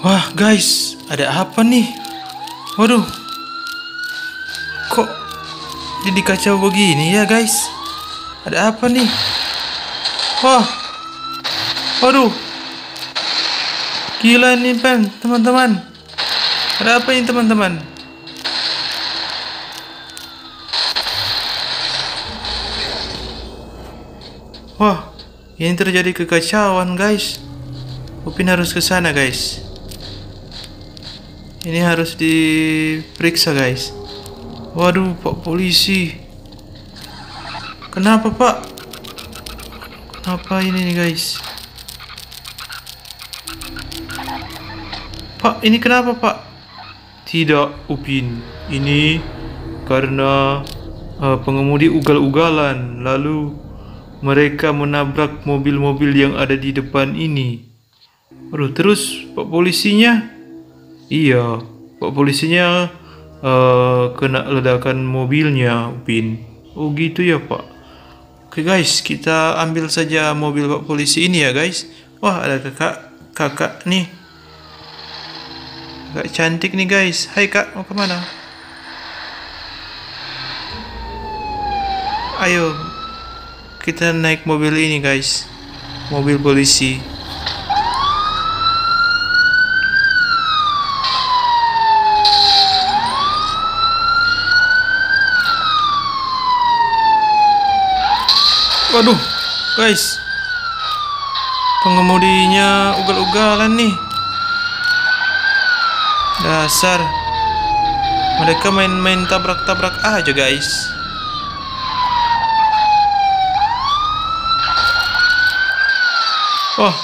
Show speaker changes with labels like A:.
A: Wah, guys, ada apa nih? Waduh. Kok jadi kacau begini ya, guys? Ada apa nih? Wah. Waduh. Gila nih, Pen, teman-teman. Ada apa ini, teman-teman? Wah, ini terjadi kekacauan, guys. Upin harus ke sana, guys. Ini harus diperiksa, guys. Waduh, Pak polisi. Kenapa, Pak? Kenapa ini nih, guys? Pak, ini kenapa, Pak? Tidak, Upin. Ini karena uh, pengemudi ugal-ugalan, lalu mereka menabrak mobil-mobil yang ada di depan ini. Waduh, terus Pak polisinya? Iya, Pak polisinya uh, kena ledakan mobilnya, Upin. Oh gitu ya, Pak. Oke guys, kita ambil saja mobil Pak polisi ini ya, guys. Wah, ada kakak kakak nih. Kakak cantik nih, guys. Hai, Kak. Mau ke mana? Ayo, kita naik mobil ini, guys. Mobil polisi. Waduh, guys. Pengemudinya ugal-ugalan nih. Dasar. Mereka main-main tabrak-tabrak aja, guys. Oh,